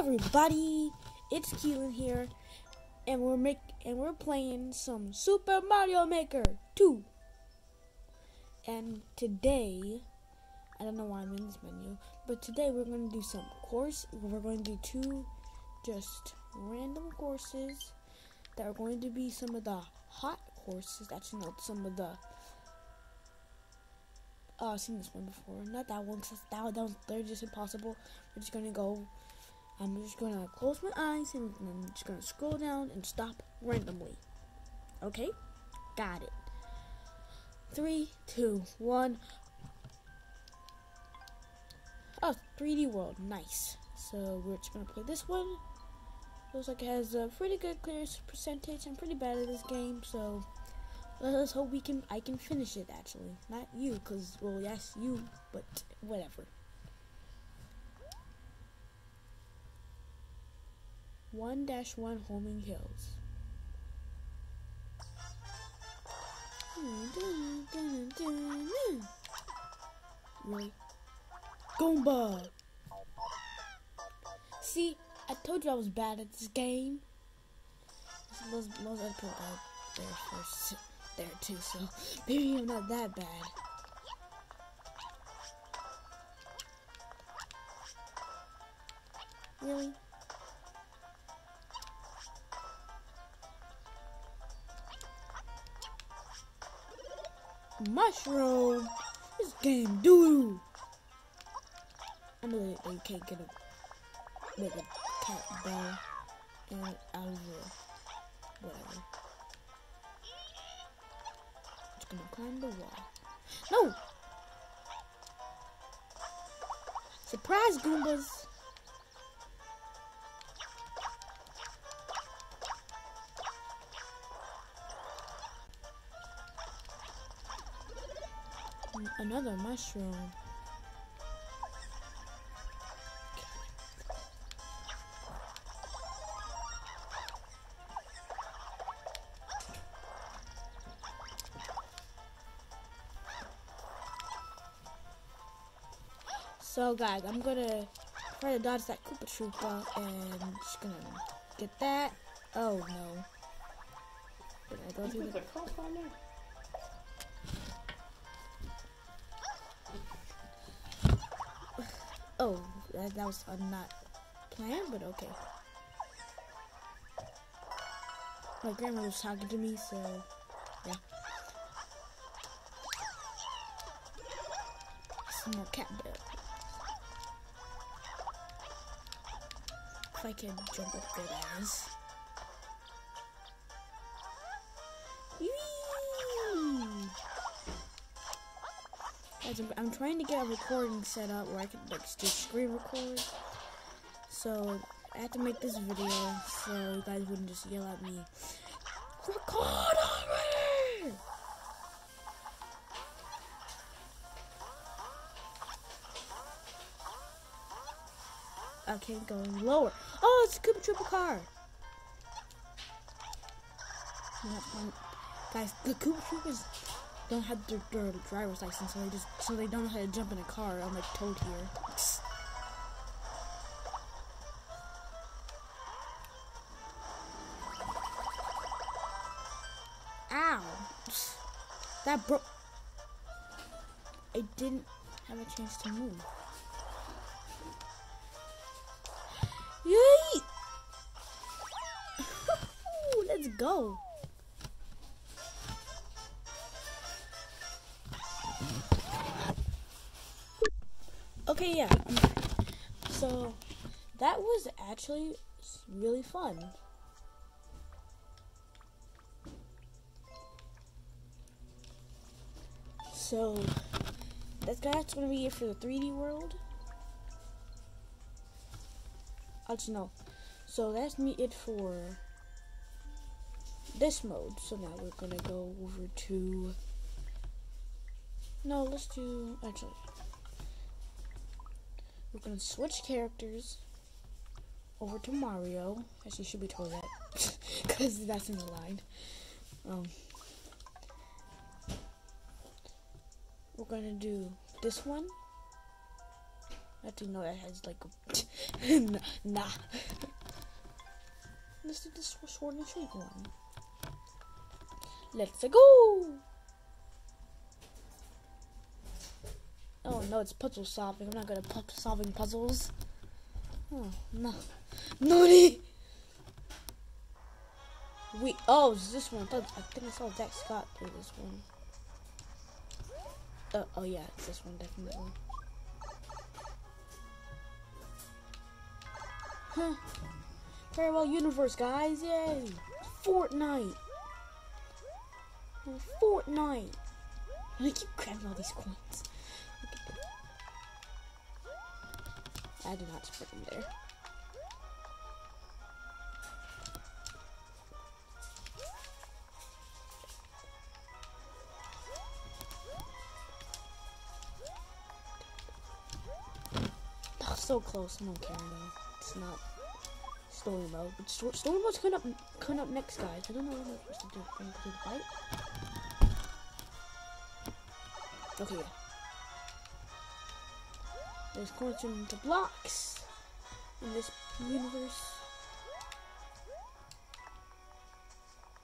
everybody, it's Keylen here, and we're make and we're playing some Super Mario Maker 2. And today, I don't know why I'm in this menu, but today we're going to do some course. We're going to do two just random courses that are going to be some of the hot courses. Actually, no, some of the. Oh, I've seen this one before. Not that one, because that, that was, they're just impossible. We're just gonna go I'm just gonna close my eyes and I'm just gonna scroll down and stop randomly. Okay? Got it. Three, two, one. Oh, 3D World. Nice. So we're just gonna play this one. Looks like it has a pretty good clearance percentage. I'm pretty bad at this game, so let's hope we can. I can finish it. Actually, not you, cause well, yes, you, but whatever. One dash one homing hills. Really? Goomba! See, I told you I was bad at this game. Most, most other people got there first, there too, so maybe I'm not that bad. Really? Mushroom! This game doo I know that they can't get a make a cat bell and out of whatever. Just gonna climb the wall. No! Surprise Goombas! Another mushroom. So guys, I'm gonna try to dodge that Koopa Troopa and just gonna get that. Oh no. Go through the that, that was not planned, but okay. My grandma was talking to me, so yeah. Some more cat bell. If I can jump up good as. I'm, I'm, trying to get a recording set up where I can like just screen record. So I have to make this video so you guys wouldn't just yell at me. Record already! Okay, going lower. Oh, it's a Koopa Troopa car. Guys, the Koopa Troopas don't have their, their driver's license, so they just so they don't know how to jump in a car. I'm like told here. Ow! That broke. I didn't have a chance to move. Yay! Let's go. Okay, yeah. So that was actually really fun. So that's that's gonna be it for the 3D world. Actually, no. So that's me it for this mode. So now we're gonna go over to. No, let's do actually. We're gonna switch characters over to Mario. Actually, should be told that because that's in the line. Um, we're gonna do this one, Actually, no, that has like a nah. Let's do this sword and shield one. Let's go. Oh no, it's puzzle solving. I'm not good at puzzle solving puzzles. Oh no, Noni. We oh, is this one? I think I saw Zack Scott play this one. Uh, oh yeah, it's this one definitely. Huh. Parallel universe, guys! Yay! Fortnite. Fortnite. I keep grabbing all these coins. I did not put them there. Oh, so close. I don't care though. It's not story mode, but story, story mode's coming up, coming up next, guys. I don't know what I'm supposed to do. Can I do the fight? Okay, yeah. There's corners into blocks in this universe.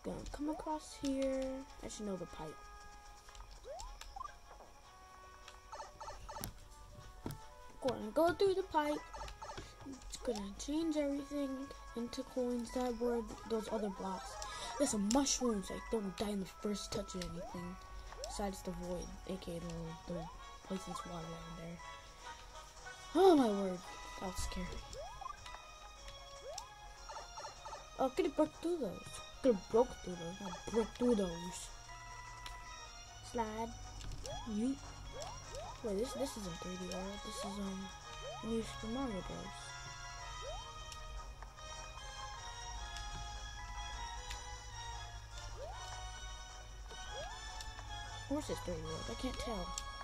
Gonna come across here. I should know the pipe. Gonna go through the pipe. It's gonna change everything into coins that were those other blocks. There's some mushrooms like don't die in the first touch of anything. Besides the void, aka the, the poisonous water down there. Oh my word, that was scary. Oh, could have broke through those. Could have broke through those, not broke through those. Slide. Yeet. Wait, this this isn't 3D world. This is um New Super Mario Bros. Of course it's 3D world. I can't tell.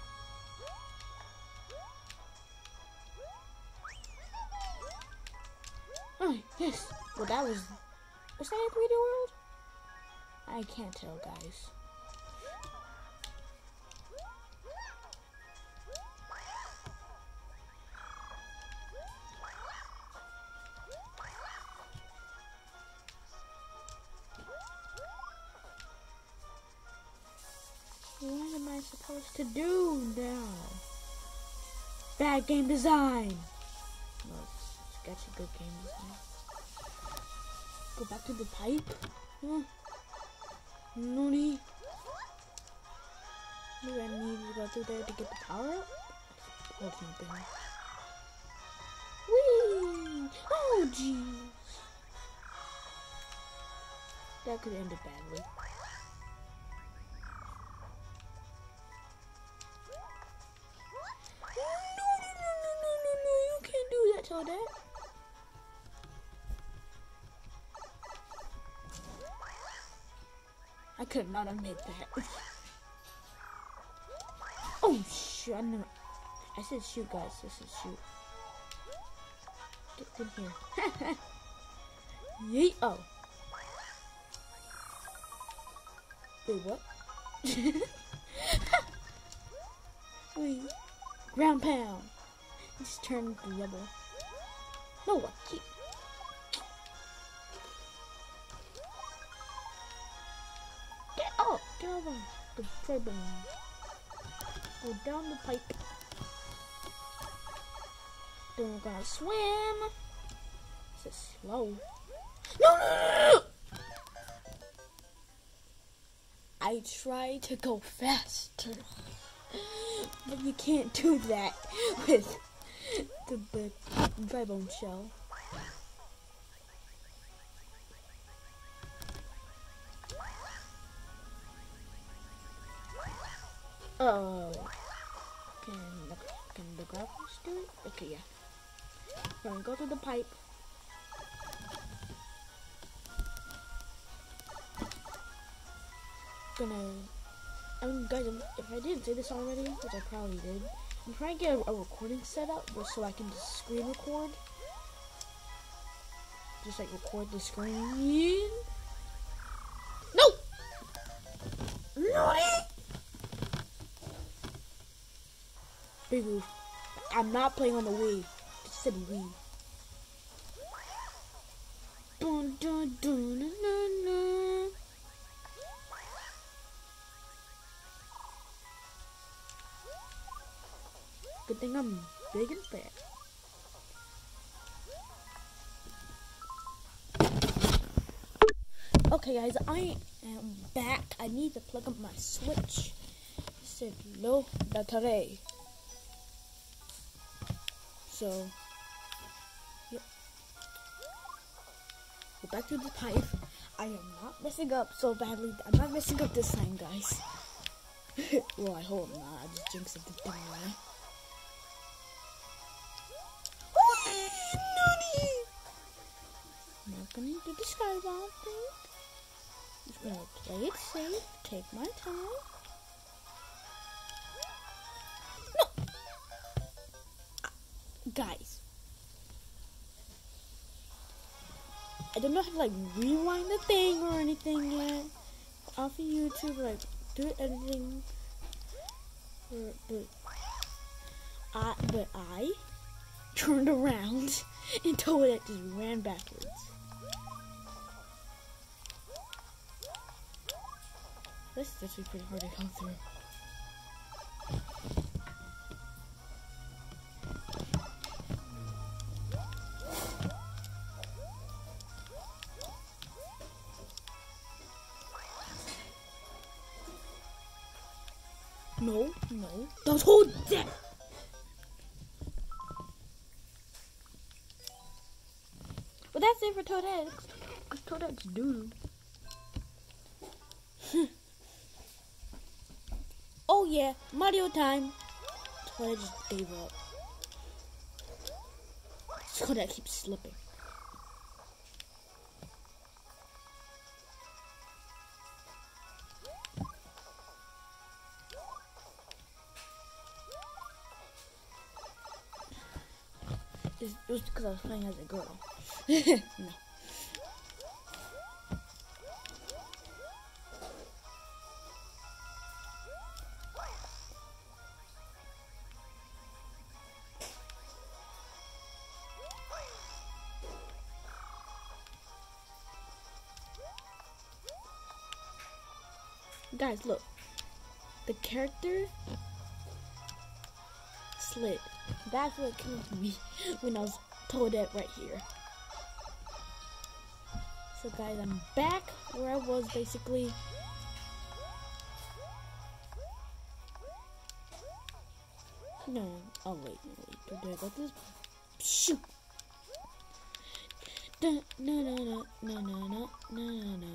Well, that was... Was that a 3D world? I can't tell, guys. What am I supposed to do now? Bad game design! Got a good game design. Go back to the pipe. Huh? Noni. Do I need to go through there to get the power up? That's nothing. Whee! Oh, jeez. That could end it badly. No, no, no, no, no, no, no, you can't do that, Toadette. I could not have made that. oh shit! I, I said shoot, guys. This is shoot. Get in here. Yeet! Oh. Wait, what? Wait. Ground pound. Just turn the rubble. No, what? Over the. Go down the pipe. Then we're gonna swim. This is slow. No, no! I try to go faster. But you can't do that with the, the dry bone shell. Oh. Can the, can the graphics do it? Okay, yeah. Gonna go through the pipe. Gonna. Mean, guys, if I didn't say this already, which I probably did, I'm trying to get a, a recording set up so I can just screen record. Just like record the screen. Move. I'm not playing on the Wii. It said Wii. Dun, dun, dun, na, na, na. Good thing I'm big and fat. Okay, guys, I am back. I need to plug up my Switch. It said low battery. So, yep. Go back to the pipe. I am not messing up so badly. I'm not messing up this time, guys. well, I hope not. I just jinxed it the anyway. I'm not gonna do the skybomb thing. Just gonna play it safe, take my time. Guys. I don't know how to like rewind the thing or anything yet. Off of YouTube, like do editing. But I, but I turned around and told it just ran backwards. This is actually pretty hard to go through. No, no. Don't hold that! But that's it for Toadette. Because Toadette's doo. oh yeah, Mario time. Toadette just gave up. Toadette keeps slipping. Was because I was playing as a girl. no. Guys, look. The character slid. That's what to me when I was told that right here. So guys, I'm back where I was basically. No, oh wait, wait, did I got this? Shoot! Dun, no, no, no, no, no, no, no, no, no.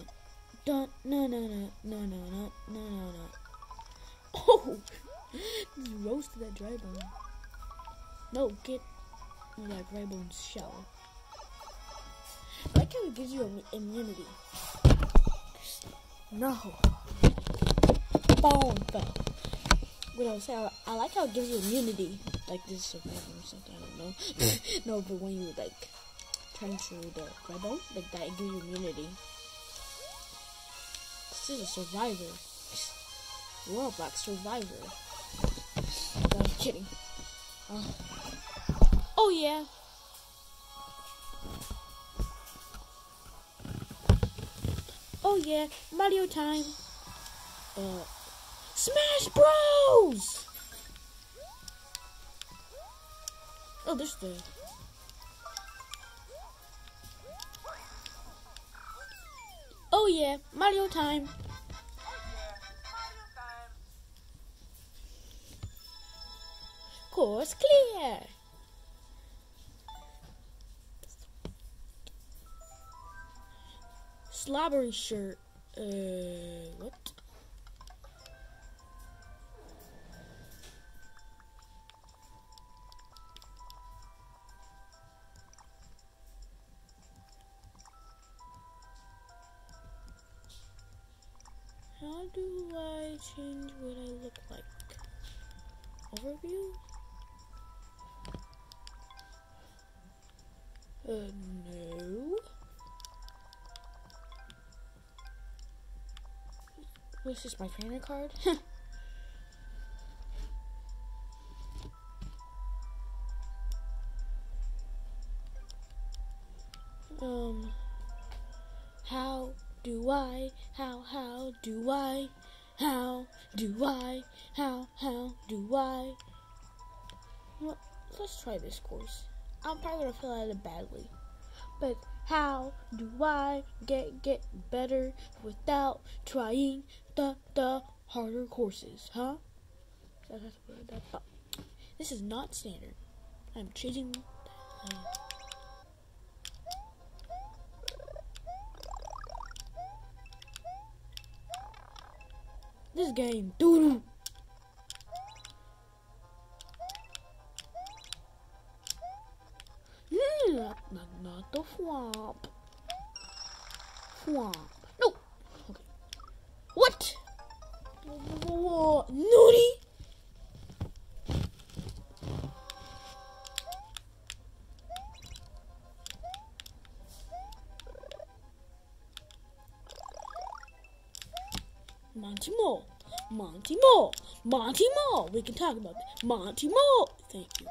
Dun, no, no, no, no, no, no, no, no, no. Oh! Roasted that dry bone. No, get that dry shell. I like how it gives you immunity. No. Bone fell. What I was saying, I like how it gives you immunity. Like this survivor or something, I don't know. no, but when you like turn to the dry like that, it gives you immunity. This is a survivor. Roblox survivor. No, I'm kidding. Uh, oh yeah. Oh yeah, Mario time. Uh, Smash Bros. Oh, there's the. Oh yeah, Mario time. Course clear. Slobbery shirt. Uh, what? How do I change what I look like? Overview? Uh, This is my trainer card? um, how do I, how, how do I, how do I, how, how do I? Well, let's try this course. I'm probably gonna fill out it badly, but how do I get get better without trying the the harder courses, huh? This is not standard. I'm changing. This game, doo doo. Swamp. Swamp. No. Okay. What? Nudie? Monty Mole. Monty Mole. Monty Mole. We can talk about that. Monty Mole. Thank you.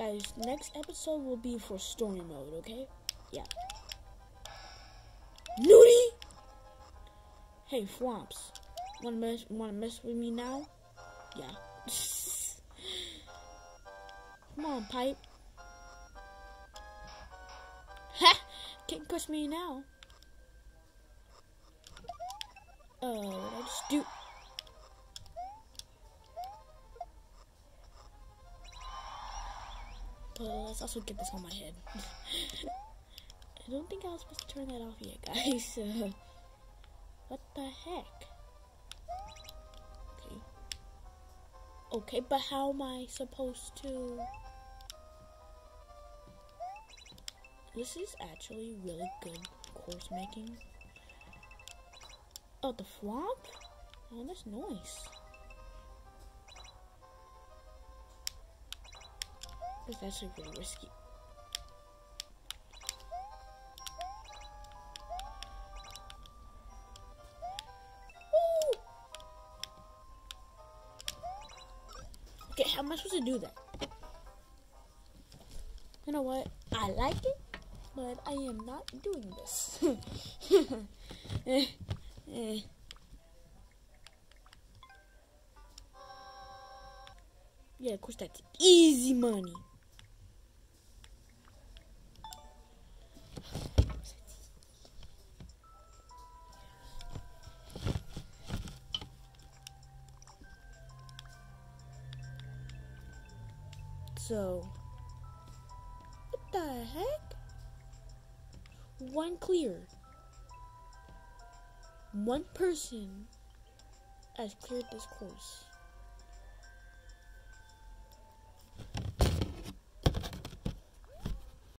Guys, next episode will be for story mode, okay? Yeah. Nudie! Hey, Flomps. Wanna mess, wanna mess with me now? Yeah. Come on, Pipe. Ha! Can't push me now. Oh, what I just do? Let's also get this on my head. I don't think I was supposed to turn that off yet, guys. What the heck? Okay. Okay, but how am I supposed to... This is actually really good course making. Oh, the flop? Oh, that's nice. It's actually pretty risky. Okay, how am I supposed to do that? You know what? I like it, but I am not doing this. eh, eh. Yeah, of course that's easy money. So, what the heck? One clear. One person has cleared this course.